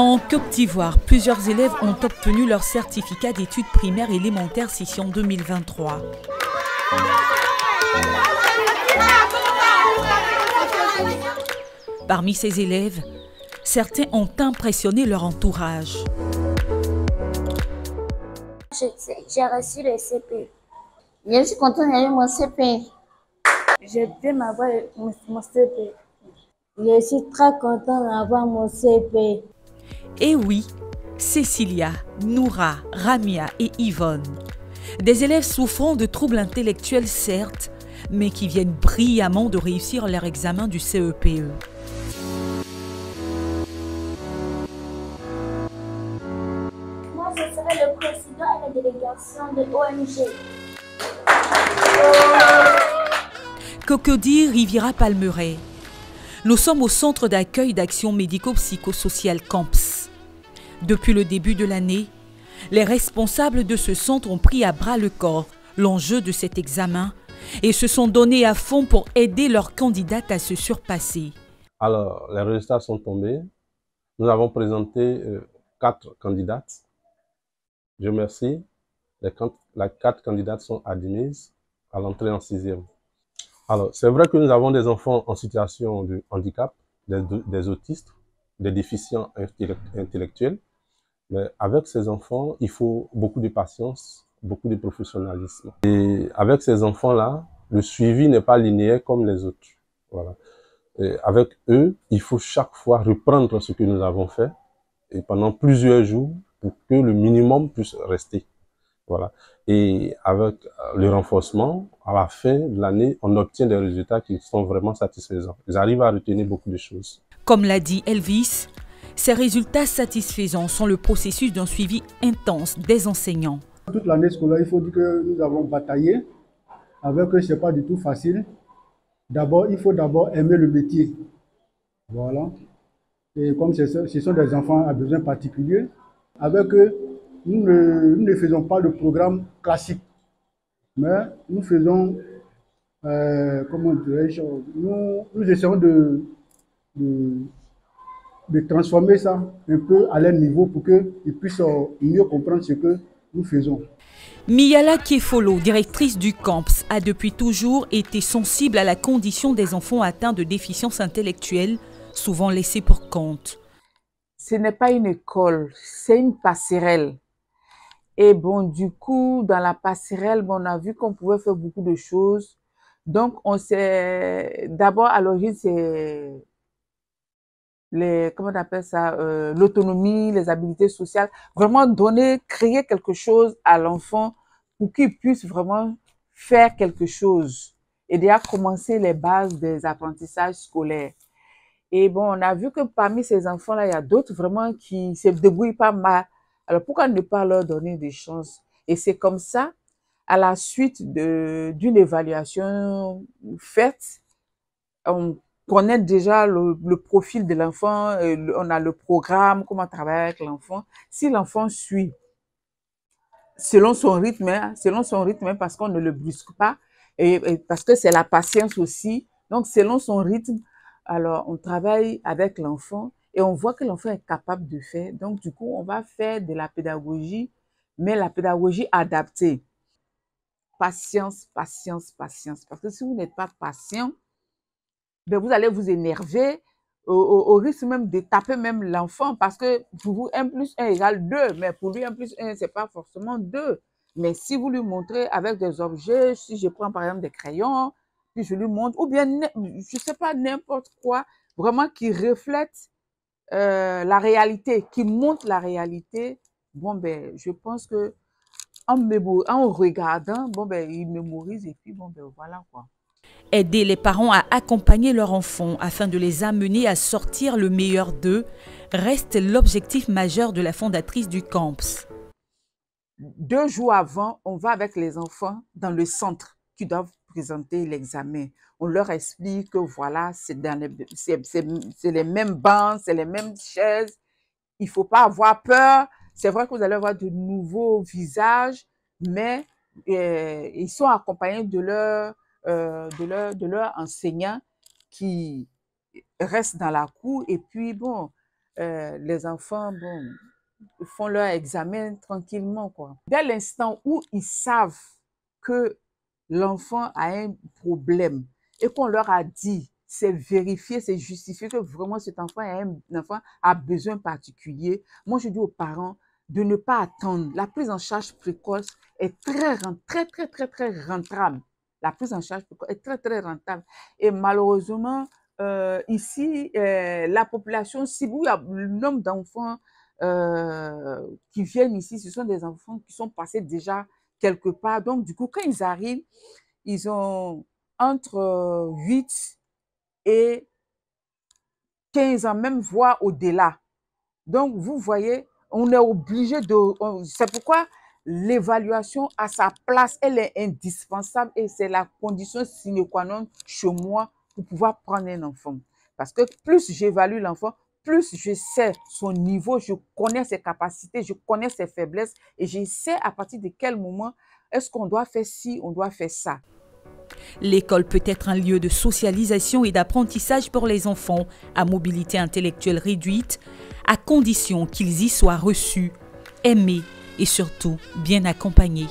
En Côte d'Ivoire, plusieurs élèves ont obtenu leur certificat d'études primaires élémentaires session 2023. Parmi ces élèves, certains ont impressionné leur entourage. J'ai reçu le CP. Je suis contente d'avoir mon CP. J'ai bien avoir mon CP. Je suis très contente d'avoir mon CP. Et oui, Cécilia, Noura, Ramia et Yvonne. Des élèves souffrant de troubles intellectuels certes, mais qui viennent brillamment de réussir leur examen du E CEPE. Moi, je serai le président et la délégation de ONG. Cocody Riviera Palmeret. Nous sommes au centre d'accueil d'action médico-psychosociale CAMPS. Depuis le début de l'année, les responsables de ce centre ont pris à bras le corps l'enjeu de cet examen et se sont donnés à fond pour aider leurs candidates à se surpasser. Alors, les résultats sont tombés. Nous avons présenté euh, quatre candidates. Je remercie. Les, quatre candidates sont admises à l'entrée en sixième. Alors, c'est vrai que nous avons des enfants en situation de handicap, des, autistes, des déficients intellec- intellectuels. Mais avec ces enfants, il faut beaucoup de patience, beaucoup de professionnalisme. Et avec ces enfants-là, le suivi n'est pas linéaire comme les autres. Voilà. Avec eux, il faut chaque fois reprendre ce que nous avons fait et pendant plusieurs jours pour que le minimum puisse rester. Voilà. Et avec le renforcement, à la fin de l'année, on obtient des résultats qui sont vraiment satisfaisants. Ils arrivent à retenir beaucoup de choses. Comme l'a dit Elvis, ces résultats satisfaisants sont le processus d'un suivi intense des enseignants. Toute l'année scolaire, il faut dire que nous avons bataillé. Avec eux, ce n'est pas du tout facile. D'abord, il faut d'abord aimer le métier. Voilà. Et comme ce sont des enfants à besoins particuliers, avec eux, nous ne, faisons pas le programme classique. Mais nous faisons, euh, comment dirais-je, nous, essayons de, de transformer ça un peu à leur niveau pour qu'ils puissent euh, mieux comprendre ce que nous faisons. Miyala Kefolo, directrice du CAMPS, a depuis toujours été sensible à la condition des enfants atteints de déficience intellectuelle, souvent laissés pour compte. ce n'est pas une école, c'est une passerelle. Et bon, du coup, dans la passerelle, bon, on a vu qu'on pouvait faire beaucoup de choses. Donc, on s'est, d'abord, à l'origine, c'est les, comment on appelle ça, euh, l'autonomie, les habilités sociales. Vraiment donner, créer quelque chose à l'enfant pour qu'il puisse vraiment faire quelque chose. Et déjà commencer les bases des apprentissages scolaires. Et bon, on a vu que parmi ces enfants-là, il y a d'autres vraiment qui se débrouillent pas mal. Alors pourquoi ne pas leur donner des chances? Et c'est comme ça, à la suite d'une évaluation faite, on connaît déjà le, profil de l'enfant, euh, on a le programme, comment travailler avec l'enfant. Si l'enfant suit selon son rythme, hein, selon son rythme, hein, parce qu'on ne le brusque pas, et parce que c'est la patience aussi. Donc, selon son rythme, alors on travaille avec l'enfant et on voit que l'enfant est capable de faire. Donc, du coup, on va faire de la pédagogie, mais la pédagogie adaptée. Patience, patience, patience. Parce que si vous n'êtes pas patient, ben vous allez vous énerver au, risque même de taper même l'enfant parce que pour vous, 1 plus 1 égale 2, mais pour lui, 1 plus 1, c'est pas forcément 2. Mais si vous lui montrez avec des objets, si je prends par exemple des crayons, puis je lui montre, ou bien, je sais pas, n'importe quoi, vraiment qui reflète euh, la réalité, qui montre la réalité, bon, ben, je pense que en, en regardant, bon, ben, il mémorise et puis, bon, ben, voilà, quoi. Aider les parents à accompagner leurs enfants afin de les amener à sortir le meilleur d'eux reste l'objectif majeur de la fondatrice du CAMPS. deux jours avant, on va avec les enfants dans le centre qui doivent présenter l'examen. On leur explique que voilà, c'est les, les mêmes bancs, c'est les mêmes chaises. Il faut pas avoir peur. C'est vrai que vous allez avoir de nouveaux visages, mais euh, ils sont accompagnés de leur, euh, de leur, de leur enseignant qui reste dans la cour. Et puis, bon, euh, les enfants, bon, font leur examen tranquillement, quoi. Dès l'instant où ils savent que l'enfant a un problème et qu'on leur a dit, c'est vérifié, c'est justifié que vraiment cet enfant est un, enfant a besoin particulier. Moi, je dis aux parents de ne pas attendre. La prise en charge précoce est très, très, très, très, très rentable. La prise en charge est très, très rentable. Et malheureusement, euh, ici, euh, la population cible, il y a le nombre d'enfants euh, qui viennent ici, ce sont des enfants qui sont passés déjà quelque part. Donc, du coup, quand ils arrivent, ils ont entre 8 et 15 ans, même voire au-delà. Donc, vous voyez, on est obligé de... C'est pourquoi l'évaluation à sa place, elle est indispensable et c'est la condition sine qua non chez moi pour pouvoir prendre un enfant. Parce que plus j'évalue l'enfant, plus je sais son niveau, je connais ses capacités, je connais ses faiblesses et je sais à partir de quel moment est-ce qu'on doit faire ci, on doit faire ça. L'école peut être un lieu de socialisation et d'apprentissage pour les enfants à mobilité intellectuelle réduite, à condition qu'ils y soient reçus, aimés et surtout bien accompagnés.